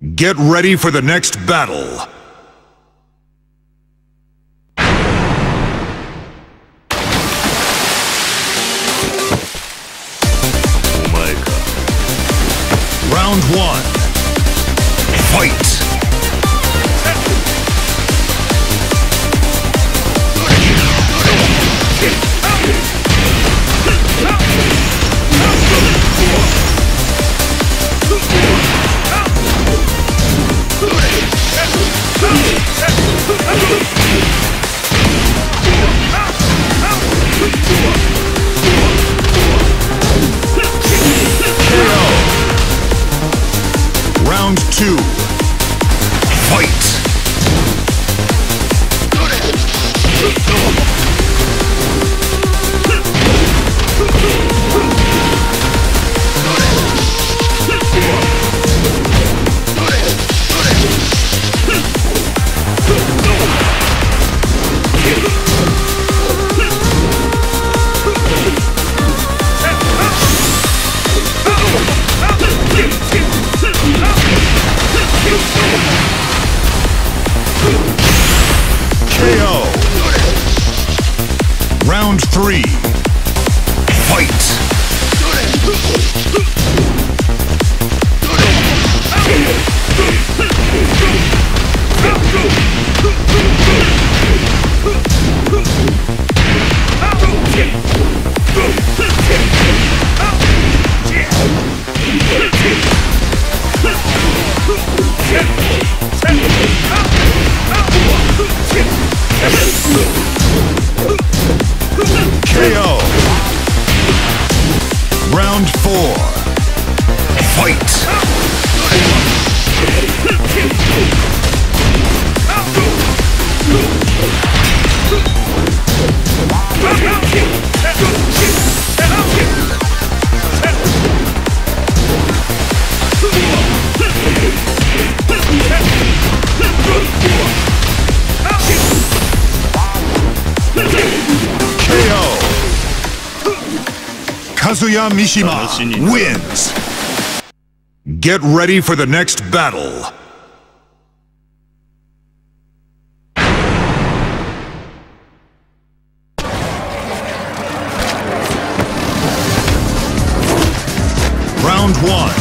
Get ready for the next battle. Round one. Fight! Two. Fight! Round three. Fight! Kazuya Mishima wins. Get ready for the next battle. Round 1.